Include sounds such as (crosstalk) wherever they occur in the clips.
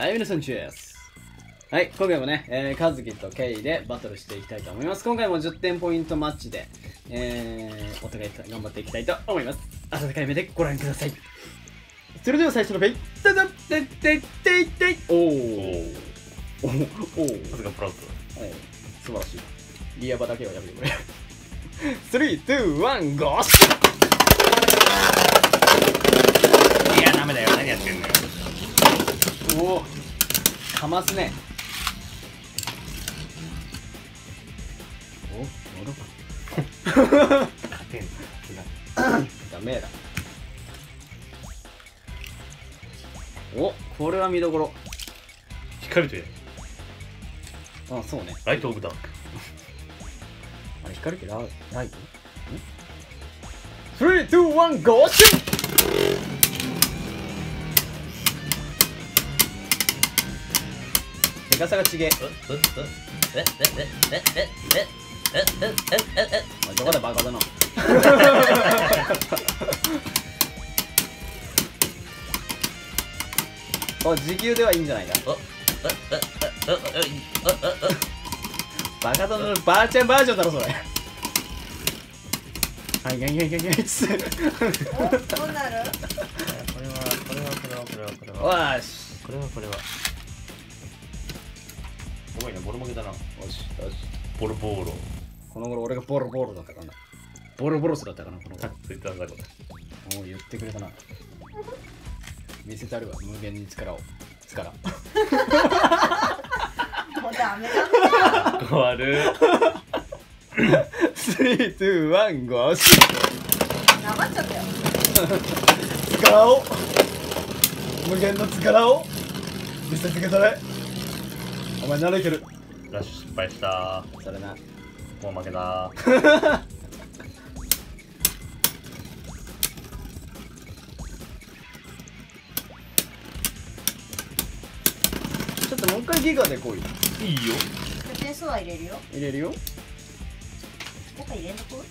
はい、皆さん、チュース。はい、今回もね、えー、カズキとケイでバトルしていきたいと思います。今回も10点ポイントマッチで、えー、お互い頑張っていきたいと思います。温かい目でご覧ください。それでは最初のペイ、ダダッテッテッテッテッおー。おー。おー。さすがプロッはい、素晴らしい。リアバだけはやめてくれ。(laughs) 3、2、1、ゴーいやダメだよ何やってんのよおおかますね。お乗るか。勝てんのダメだ。おこれは見どころ。光とやあそうね。ライトオブダーク。あれ光ってラライト？ん ?3、2、1、ゴーシュでかさがちげえおいどこだバカだなお時給ではいいんじゃないかバカ殿のばあちゃんバージョンだろそれはいはいはいはいはいつどうなるこれはこれはこれはこれはこれはよしこれはこれはすごいなボロ負けだな。よしよし。ボロボロ。この頃俺がボロボロだったかな。ボロボロスだったかなこの頃。ツイッターだこれもう言ってくれたな。見せてあるわ。無限に力を。力。(laughs) もうダメだ。変わる3、2、1、ゴーシ流っちゃっ。たよ力を。無限の力を。見せてください。お前慣れてる。ラッシュ失敗した。それな。もう負けだちょっともう一回ギガで来い。いいよ。点数は入れるよ。入れるよ。やっぱ入れんとこ？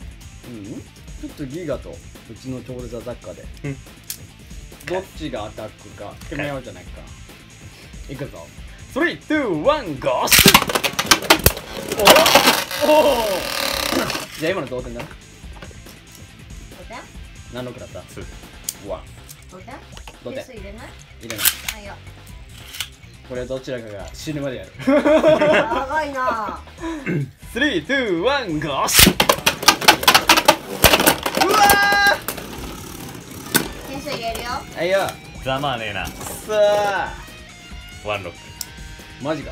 うん。ちょっとギガとうちの強烈アタッカーで。うん。どっちがアタックか決めようじゃないか。い。くぞ3、2、1、ゴースおおおじゃあ今の同点だな何六だったツー ?1 同点？同点。入れない？入れない。あいやこれどちらかが死ぬまでやる。長いな。3、2、1、ゴースうわ点数入れるよ。ーはいよざまあねえな。さあ。ワンロックマジか。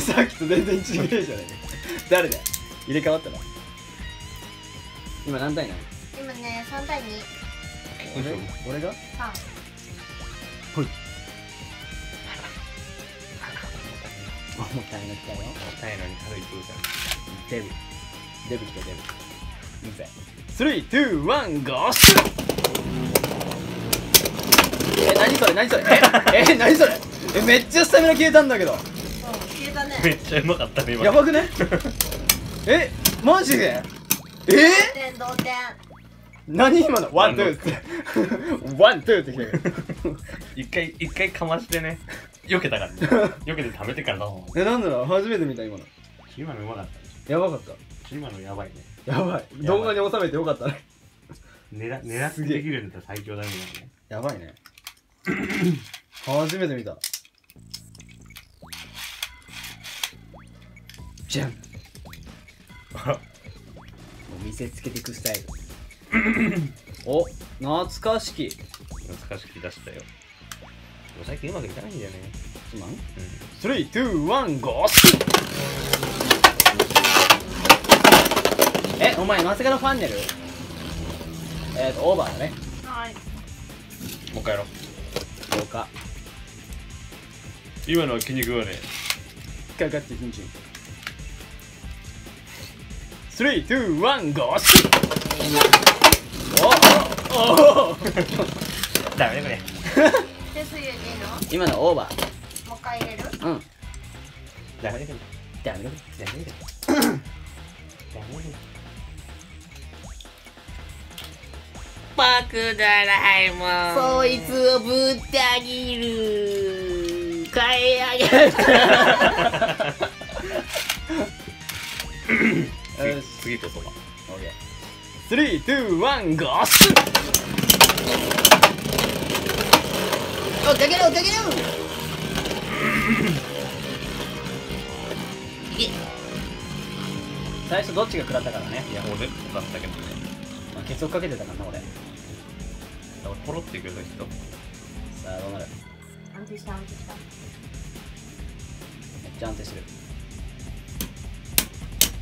さっきと全然違えじゃない。か誰だよ。入れ替わったの。今何対何？今ね3対2俺？俺が？3ほい。重たいの来たよ。痛いのに軽い風デブ。デブ来たデブ。うぜ。3、2、1、ゴースえ、何それ？何それ？え、え、何それ？え、めっちゃスタミナ消えたんだけど。消えたね。めっちゃうまかったね今。やばくね？(laughs) え、マジで？え？同点同点何今の？ワン、ツー。って。(laughs) ワン、ツーって来たけど。(laughs) 一回一回かましてね。避けたからね。避けて食べてからだもんえ、なんだろう？初めて見た今の。今のうまかったやばかっょ今のやばいね。た。やばい。動画に収めてよかったね。狙狙ってできるんだったら最強だね。やばいね。(clears throat) 初めて見た。じゃん。もあらう見せつけていくスタイル。(coughs) お、懐かしき。懐かしき出したよ最近うまくいかないんだよねすまんう ?3、2、1、ゴースえ、お前まさかのファンネル？えっ、ー、と、オーバーだね。はいんもう一回やろうどうか。今のは気に食わねかかってヒンチン。3、2、1、ゴー。スおおおおえダメだこれ。今のオーバー。もう一回入れるうん。ダメだこれダメだ。ダメだダメだ僕ドラえもん。そいつをぶった切る。買い上げ (laughs) よし次こそは OK 321ゴース追っかける追っかけるいけ。最初どっちが食らったからね、いや俺よかったけどね。まあ、ケツをかけてたからな俺。俺ポロってくれた人。さあどうなる？安定した安定した。めっちゃ安定してる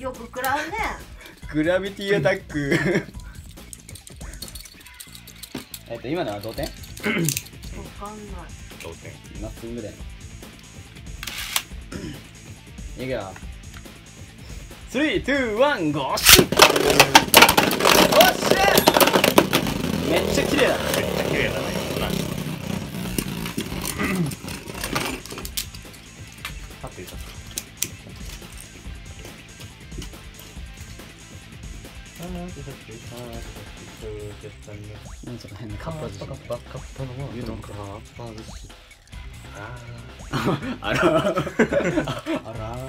よく食らうね。グラビティアタック。(laughs) えっと今のは同点？わかんない。同点。ナッティングでいくよ。321ゴーシュおっしゃめっちゃ綺麗だ。めっちゃ綺麗だねなんその変なカッパカッパカッパの湯丼カッパ寿司ああら。あら。(laughs) ー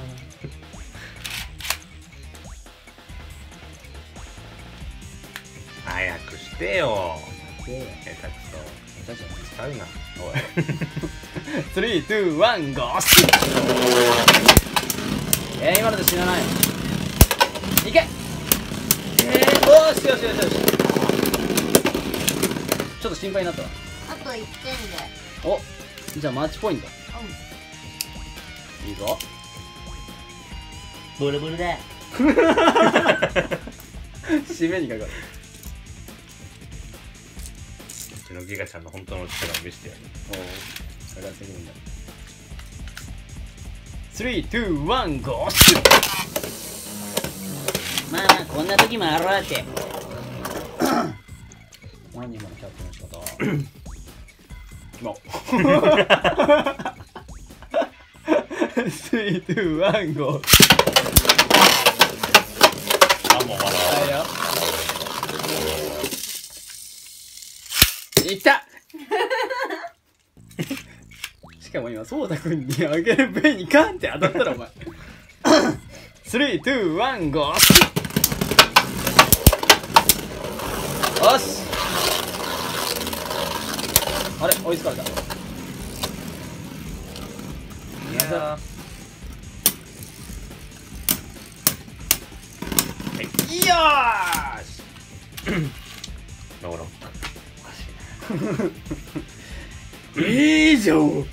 早くしてよ。で下手くそ。下手じゃない。使うなおい (laughs) 321ゴー。シュえー、今ので死なない。いけ！えー、よしよしよしよし。ちょっと心配になったわ。あと1点で。おじゃあマッチポイント。ういいぞ。ボルボルだ締めにかかる。うちのギガちゃんの本当の力を見せてやる。おおそれが責任だ。321ゴーシュまあまあこんな時もあるわ (coughs) って何今のキャップの仕方キモ321ゴー。あもう。笑はいよいった。(laughs) しかも今そうたくんにあげるペンにカンって当たったらお前。(coughs) 321ゴー。シュよし。あれ？追いつかれた。い。やよーし。ノーロックおかしいな (laughs) 以上